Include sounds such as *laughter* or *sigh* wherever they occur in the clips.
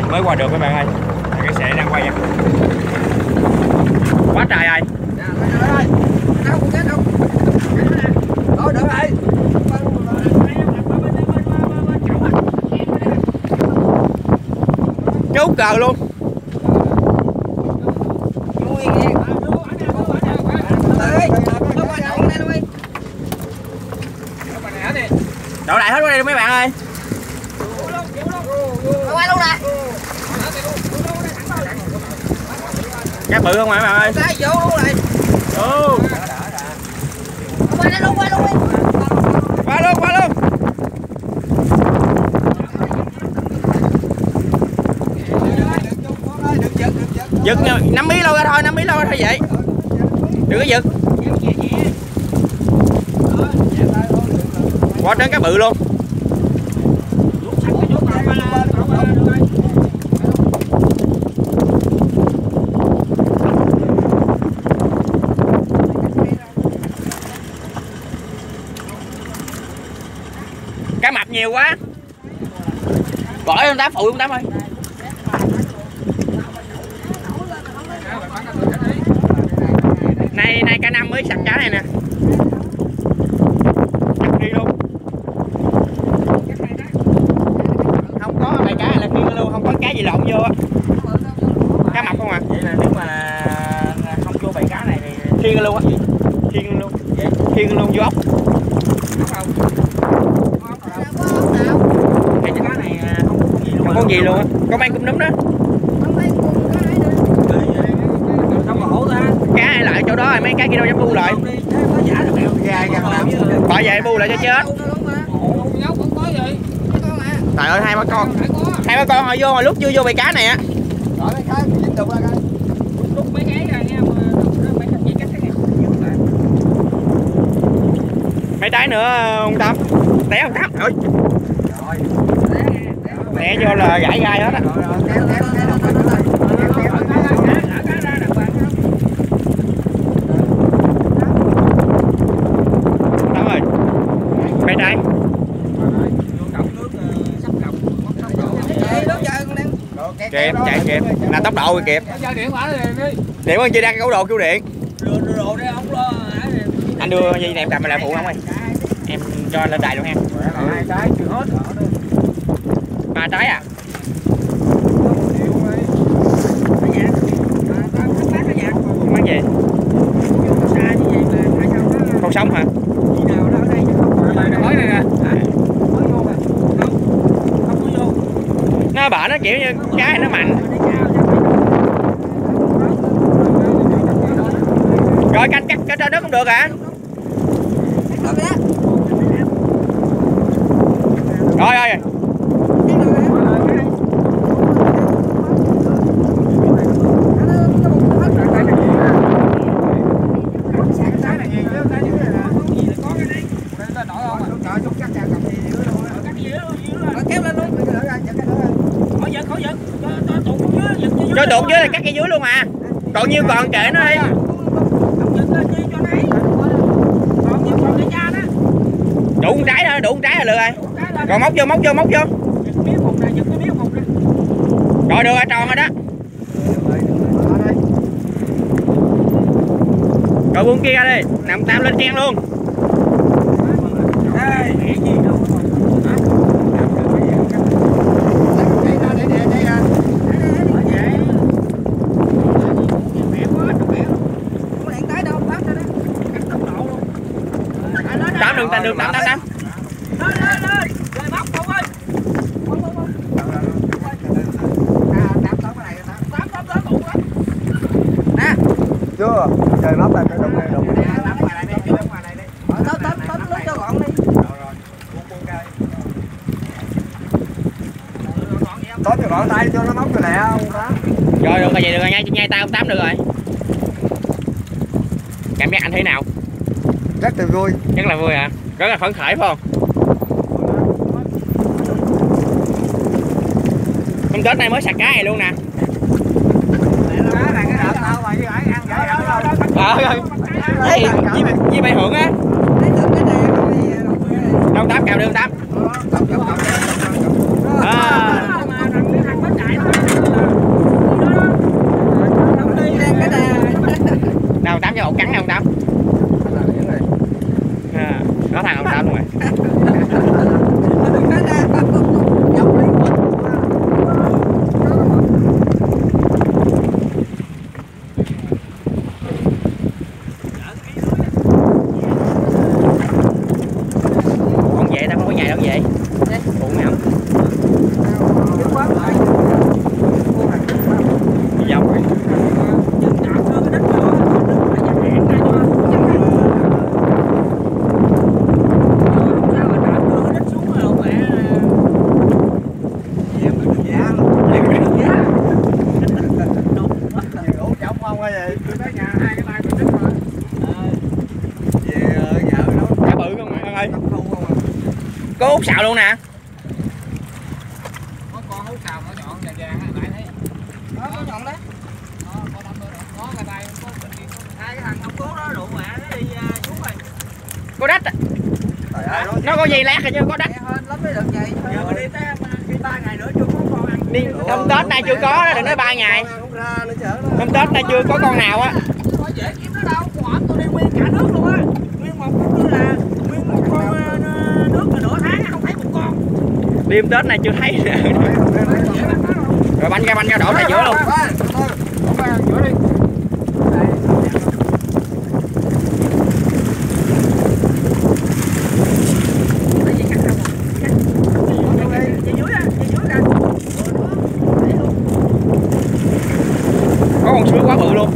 đây mới qua được các bạn ơi. Cái xe đang quay á quá trời ơi chú cờ luôn. Vui đậu lại hết qua đây luôn mấy bạn ơi Qua luôn nè. cá bự không ạ bạn ơi? Cái vô luôn này. ừ. Qua luôn, qua luôn. Qua luôn qua luôn. Giật năm mí lâu ra thôi năm mí lâu ra thôi vậy. Đừng có giật. Qua trớn cá bự luôn nhiều quá. Gọi ông tám phụ ông tám ơi. Nay nay cả năm mới sạch cá này nè. Đi luôn. Không có bầy cá là khiên luôn không có cá gì lộn vô cá mập không à? Vậy là nếu mà không vô bầy cá này thì khiên luôn á. Khiên luôn. Khiên luôn vô ốc. Cái cá này à, không có gì luôn á. Có mang cúm núm đó. Cá ai lại chỗ đó rồi mấy cái kia đâu dám bu lại. Làm với bỏ về bu lại cho chết. Trời ơi hai ba con. Hai ba con hồi vô hồi lúc chưa vô bầy cá này á. Lúc mấy cái ra nha mấy cái gì cách cái mấy trái nữa ông tám té ông tám ơi mẹ vô là gãy gai hết á tám trái kịp chạy kịp là tốc độ kịp điện ơn chị đang cấu đồ cứu điện anh đưa dây này em cầm lại phụ không ơi em cho lên đài luôn ha hai cái chưa hết ba trái à? Mắc gì? Con sống hả? Nó bả nó kiểu như cái nó mạnh. Rồi, canh cắt cái trên đất cũng được hả? Rồi rồi. Cho tuột dưới là cắt cái dưới luôn à. Còn nhiêu còn kệ nó đi. Đủ con trái thôi, đủ con trái là được rồi. Còn móc vô móc vô móc vô. Rồi, được rồi, tròn rồi đó. Rồi buông kia đi, nằm tam lên chen luôn. Tám đường tám tám tám chưa trời móc là cái đụng này đụng tốt cho gọn tay cho nó móc cho lẹ không đó. Rồi được rồi vậy được rồi ngay ngay tay ông tám được rồi. Cảm giác anh thế nào? Rất là vui. Rất là vui hả rất là phấn khởi phải không? Hôm tết này mới sạc cá này luôn nè. Ờ rồi với với bay hưởng á. Đâu tám cào được tám? À. út xào luôn nè. Có con hút xào nó chọn vàng vàng á lại thấy. Đó có chọn đấy đó có đâm đôi có cái tay có hai cái thằng ông cố đó đủ mà nó đi à, xuống rồi. Có đất ơi, nó có dây lát rồi chứ có đất. Mẹ hơn lắm mới được vậy giờ mà đi tới đi ba ngày nữa chưa có con ăn. Đi hôm tết nay chưa có đó đừng nói ba ngày. Con không nữa hôm tết nay chưa có con nào á. Có dễ kiếm nó đâu. Quả tôi đi nguyên cả nước luôn á. Nguyên một tôi là nguyên một con ờ, nước là nửa tháng không thấy một con hôm tết này chưa thấy. Rồi banh ra banh ra đổ ra giữa luôn Ba, thôi. Không phải ăn giữa đi Tại vì cắt đâu mà. Cắt. Về dưới á, về dưới ra. Để luôn. có con suối quá bự luôn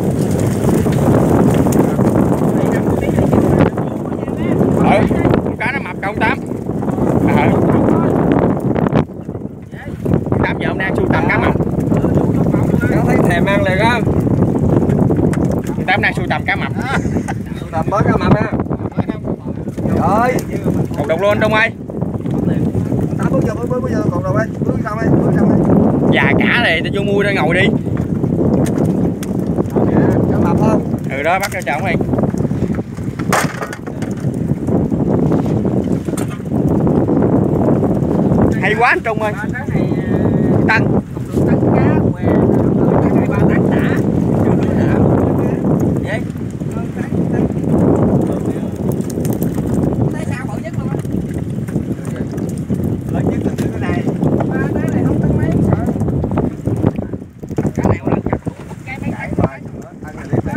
ừ con cá nó mập công tám ờ tám giờ hôm nay sưu tầm cá mập Nó thấy thèm ăn liền á. Tám nay sưu tầm cá mập Tầm mới cá mập ha. Trời ơi. một đồng luôn đông ơi bước vô, bước bước bước vô còn rồi ấy. Bước xong ấy, bước xong ấy. già cả này tao vô mua ra ngồi đi Cá mập không? ừ đó bắt cho chồng đi hay quá anh trung ơi tăng Lớn nhất là cái này. Chạy hoài cho nó. Ăn là đi về.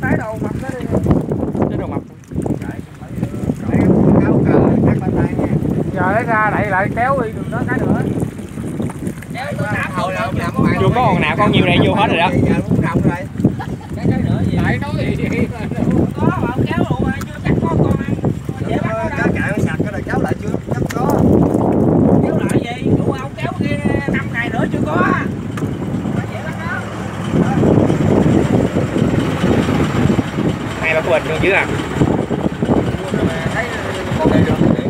tái đầu mặt nó đi cái đồ mập Cáo cờ, cắt bàn tay nha. Giờ lấy ra lại lại kéo đi đường đó cái nữa. Kéo chưa có con nào con nhiều này vô hết rồi đó Giờ cũng nằm rồi. cái cái nữa gì? Lại nói gì vậy? Có mà ông kéo luôn mà chưa chắc có con ăn. Dễ bắt nó Cá cạn sạch cái này cháu lại chưa chắc có. kéo lại gì? Đủ ông kéo kia năm ngày nữa chưa có. Hai ba cái bình luôn chứ à thấy con này được thì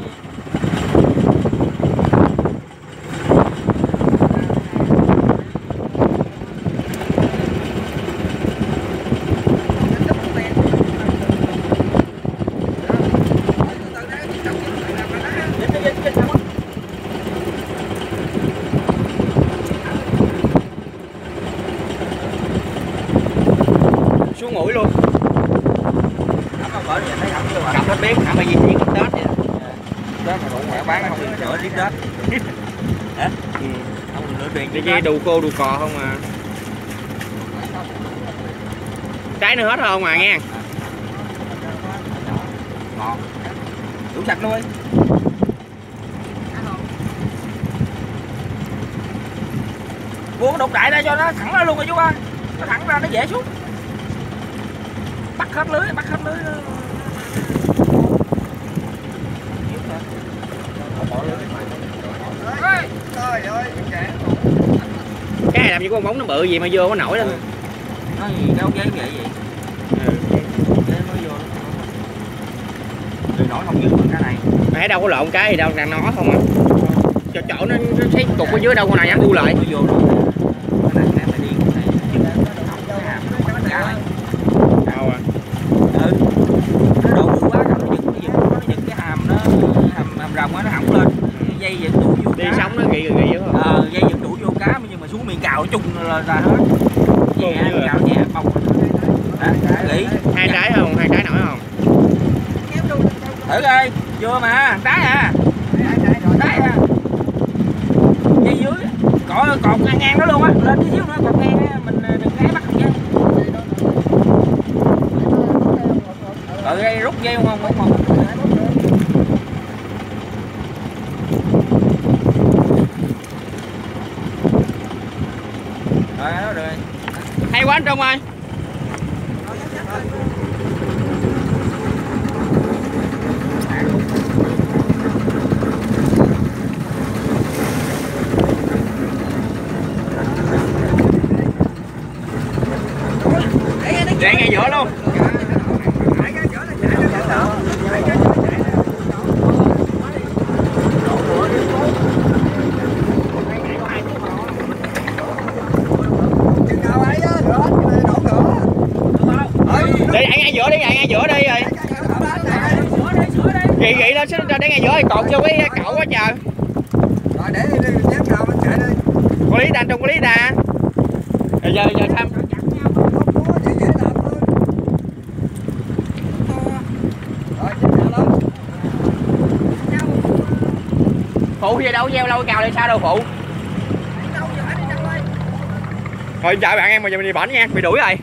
xuống mũi luôn biết hả mà gì chuyện tết vậy Tết mà cũng khỏe bán không được chữa tiếp Tết. *laughs* ừ. Không lựa tiền cái gì đù cô đù cò không à trái nữa hết không à nghe Ngon. Đủ sạch luôn. buông đục đại ra cho nó thẳng ra luôn rồi chú ơi nó thẳng ra nó dễ xuống bắt hết lưới bắt hết lưới Ê, Trời ơi, trẻ. cái này làm gì có con bóng nó bự gì mà vô có nổi đâu. Nó gì kéo ghế vậy vậy ừ. ghế mới vô người nổi không dữ cái này. Thấy đâu có lộn cái gì đâu đang nó không à. Cho chỗ nó, nó thấy cục ở dưới đâu con nào dám thu lại. Vô rồi cái này cái phải đi cái này chứ cái hàm nó bắt cá này đâu à ừ nó đổ bự quá rồi nó giật nó giật nó giật cái hàm nó hàm hàm rồng á nó hỏng lên Cái dây giật đủ vô đi cá. sống nó gị gị gị phải không ờ dây giật đủ vô cá nhưng mà xuống miệng cào nó chung là, là hết nhẹ cào nhẹ đó nghĩ hai trái không? Hai trái nổi không? Thử coi. Vô mà trái à. Trái à. Dây dưới. Cọ cột ngang ngang đó luôn á. Lên tí xíu nữa cột ngang mình đừng gáy bắt ừ đây rút dây không không không Rồi, đó rồi. Hay quá anh Trung ơi. Chạy ngay giữa luôn. Giữa đi ăn ngay giữa đi rồi. Gị gị lên xuống để ngay giữa thì cột cho cái cậu quá trời rồi để đi đi dám nào mình chạy đi. Có lý ta trong có lý ta rồi giờ giờ rồi lên phụ gì đâu gieo lâu cào lại sao đâu phụ? Thôi chào bạn em mà giờ mình đi bển nha bị đuổi rồi